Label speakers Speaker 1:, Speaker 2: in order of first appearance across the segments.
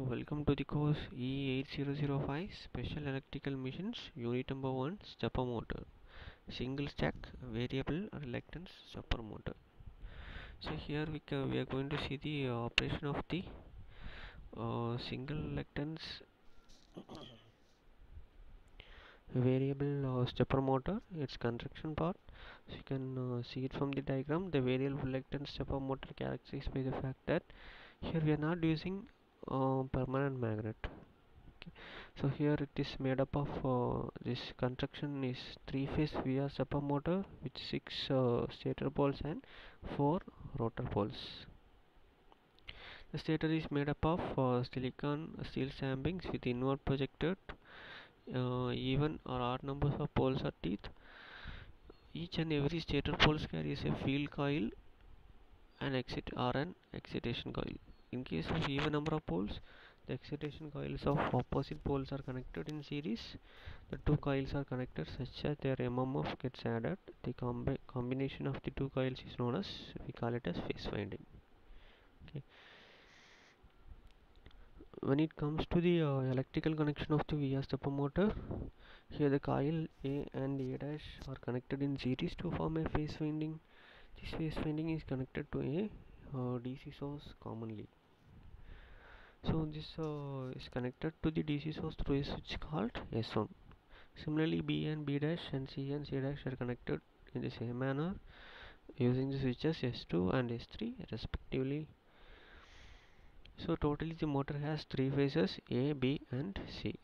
Speaker 1: So welcome to the course E8005 Special Electrical Machines Unit number 1 Stepper Motor. Single Stack Variable Reluctance Stepper Motor. So here we, we are going to see the uh, operation of the uh, single reluctance variable uh, stepper motor its construction part. So you can uh, see it from the diagram. The variable reluctance stepper motor characterized by the fact that here we are not using permanent magnet. Okay. so here it is made up of uh, this construction is three phase VR stepper motor with six uh, stator poles and four rotor poles. The stator is made up of uh, silicon steel stampings with inward projected uh, even or odd numbers of poles or teeth. Each and every stator poles carries a field coil and exit or an excitation coil in case of even number of poles the excitation coils of opposite poles are connected in series. The two coils are connected such that their mmf gets added. The combi combination of the two coils is known as we call it as phase winding. Okay. When it comes to the uh, electrical connection of the VR stepper motor here the coil A and A dash are connected in series to form a phase winding. This phase winding is connected to a uh, DC source commonly so this uh, is connected to the DC source through a switch called S1 similarly B and B dash and C and C dash are connected in the same manner using the switches S2 and S3 respectively. So totally the motor has three phases A, B and C.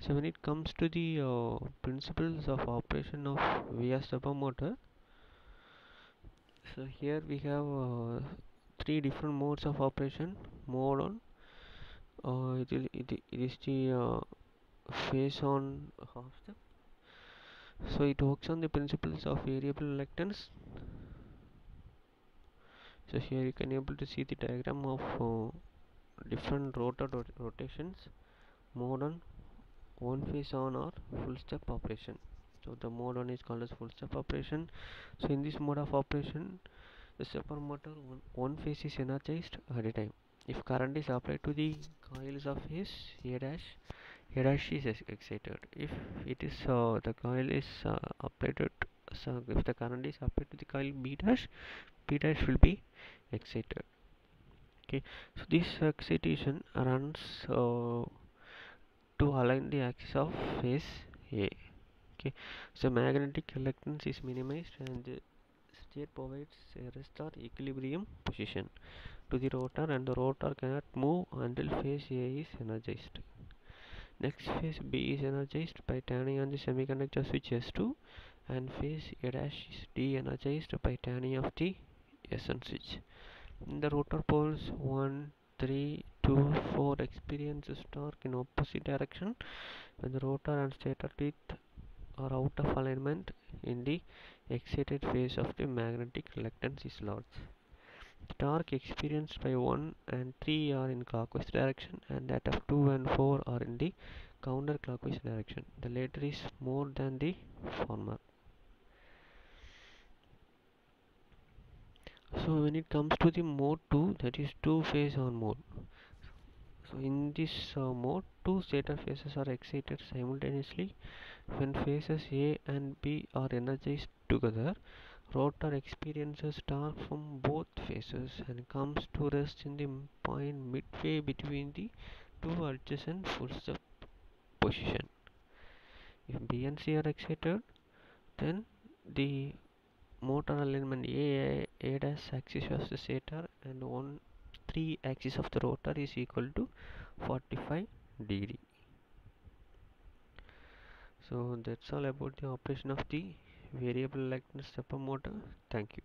Speaker 1: So when it comes to the uh, principles of operation of VR stepper motor so here we have uh, three different modes of operation. Mode on uh, it, will, it, it is the uh, phase on half step so it works on the principles of variable reluctance. So here you can able to see the diagram of uh, different rotor rot rotations. Mode on one phase on or full step operation. So the mode on is called as full step operation. So in this mode of operation the stepper motor one, one phase is energized at a time. If current is applied to the coils of phase a dash a dash is excited. If it is uh, the coil is uh, applied to so if the current is applied to the coil b dash b dash will be excited. Okay so this excitation runs uh, to align the axis of phase a. Okay so magnetic reluctance is minimized and state provides a rest or equilibrium position. To the rotor and the rotor cannot move until phase a is energized. Next phase b is energized by turning on the semiconductor switch s2 and phase a dash is de-energized by turning off the s1 switch. The rotor poles 1 3 2 4 experiences torque in opposite direction. When the rotor and stator teeth are out of alignment in the excited phase of the magnetic reluctance is large. The torque experienced by 1 and 3 are in clockwise direction and that of 2 and 4 are in the counterclockwise direction. The latter is more than the former. So when it comes to the mode 2 that is two phase on mode. So in this uh, mode two stator phases are excited simultaneously when phases A and B are energized together rotor experiences torque from both phases and comes to rest in the point midway between the two adjacent full step position. If B and C are excited then the motor alignment A, A dash axis of the stator and 1 3 axis of the rotor is equal to 45 degree so that's all about the operation of the variable reluctance stepper motor. Thank you